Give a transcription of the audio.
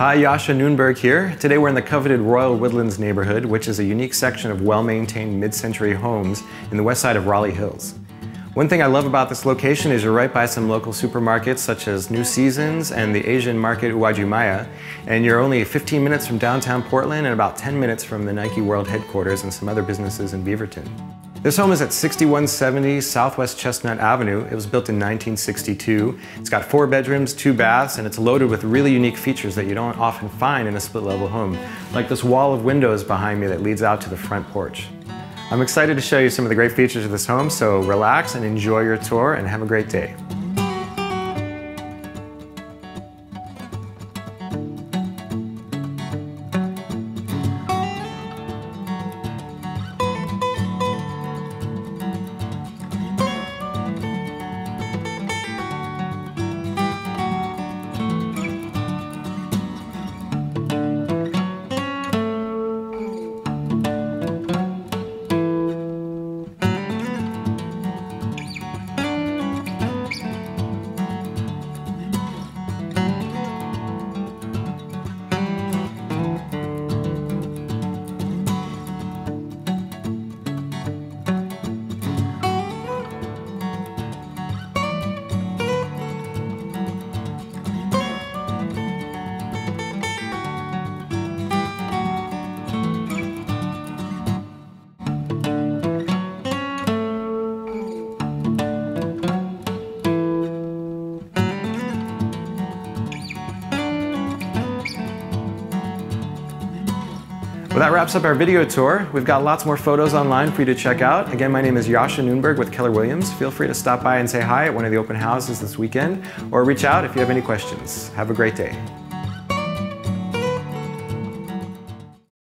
Hi, Yascha Noonberg here. Today we're in the coveted Royal Woodlands neighborhood, which is a unique section of well-maintained mid-century homes in the west side of Raleigh Hills. One thing I love about this location is you're right by some local supermarkets such as New Seasons and the Asian market Uwajimaya, and you're only 15 minutes from downtown Portland and about 10 minutes from the Nike World headquarters and some other businesses in Beaverton. This home is at 6170 Southwest Chestnut Avenue. It was built in 1962. It's got four bedrooms, two baths, and it's loaded with really unique features that you don't often find in a split level home, like this wall of windows behind me that leads out to the front porch. I'm excited to show you some of the great features of this home, so relax and enjoy your tour and have a great day. Well, that wraps up our video tour. We've got lots more photos online for you to check out. Again, my name is Yascha Noonberg with Keller Williams. Feel free to stop by and say hi at one of the open houses this weekend or reach out if you have any questions. Have a great day.